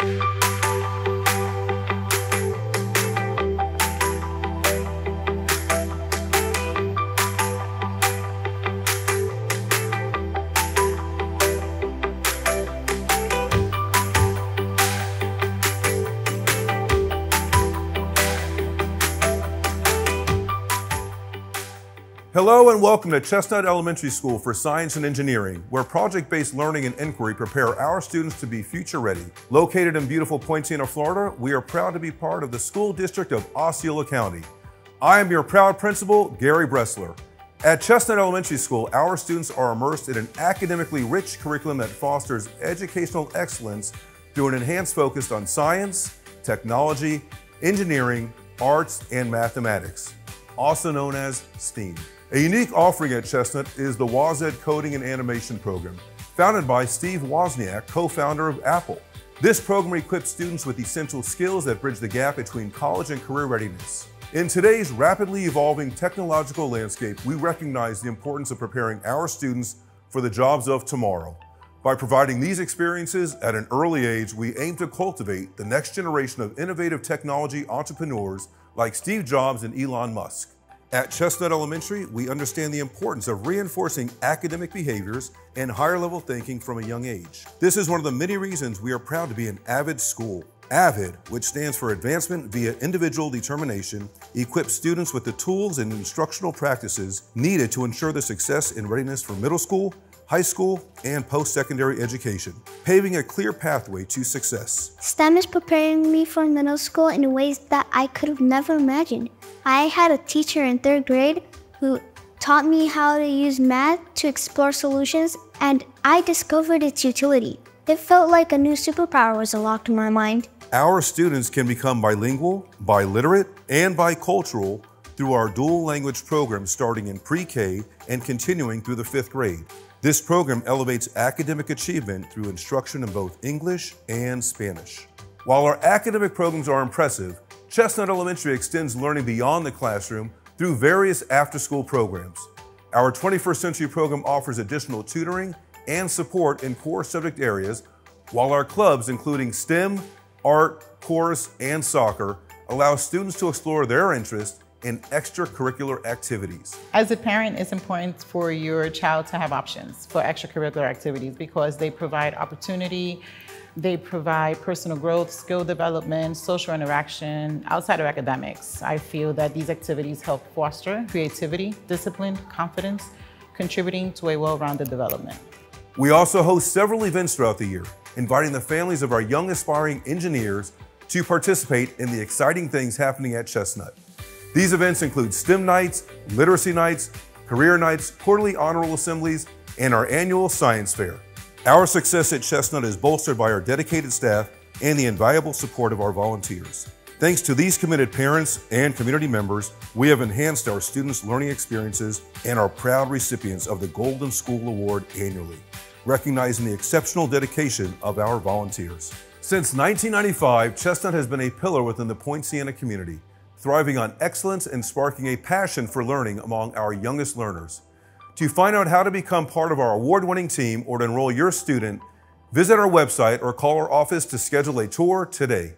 Thank you. Hello and welcome to Chestnut Elementary School for Science and Engineering, where project-based learning and inquiry prepare our students to be future ready. Located in beautiful Poinciana, Florida, we are proud to be part of the school district of Osceola County. I am your proud principal, Gary Bressler. At Chestnut Elementary School, our students are immersed in an academically rich curriculum that fosters educational excellence through an enhanced focus on science, technology, engineering, arts, and mathematics, also known as STEAM. A unique offering at Chestnut is the WozEd Coding and Animation Program, founded by Steve Wozniak, co-founder of Apple. This program equips students with essential skills that bridge the gap between college and career readiness. In today's rapidly evolving technological landscape, we recognize the importance of preparing our students for the jobs of tomorrow. By providing these experiences at an early age, we aim to cultivate the next generation of innovative technology entrepreneurs like Steve Jobs and Elon Musk. At Chestnut Elementary, we understand the importance of reinforcing academic behaviors and higher level thinking from a young age. This is one of the many reasons we are proud to be an AVID school. AVID, which stands for Advancement via Individual Determination, equips students with the tools and instructional practices needed to ensure their success and readiness for middle school, high school, and post-secondary education, paving a clear pathway to success. STEM is preparing me for middle school in ways that I could have never imagined. I had a teacher in third grade who taught me how to use math to explore solutions, and I discovered its utility. It felt like a new superpower was unlocked in my mind. Our students can become bilingual, biliterate, and bicultural through our dual language program starting in pre-K and continuing through the fifth grade. This program elevates academic achievement through instruction in both English and Spanish. While our academic programs are impressive, Chestnut Elementary extends learning beyond the classroom through various after-school programs. Our 21st Century program offers additional tutoring and support in core subject areas, while our clubs, including STEM, art, chorus, and soccer, allow students to explore their interests in extracurricular activities. As a parent, it's important for your child to have options for extracurricular activities because they provide opportunity, they provide personal growth, skill development, social interaction outside of academics. I feel that these activities help foster creativity, discipline, confidence, contributing to a well-rounded development. We also host several events throughout the year, inviting the families of our young aspiring engineers to participate in the exciting things happening at Chestnut. These events include STEM nights, literacy nights, career nights, quarterly honor assemblies, and our annual science fair. Our success at Chestnut is bolstered by our dedicated staff and the invaluable support of our volunteers. Thanks to these committed parents and community members, we have enhanced our students' learning experiences and are proud recipients of the Golden School Award annually, recognizing the exceptional dedication of our volunteers. Since 1995, Chestnut has been a pillar within the Poinciana community thriving on excellence and sparking a passion for learning among our youngest learners. To find out how to become part of our award-winning team or to enroll your student, visit our website or call our office to schedule a tour today.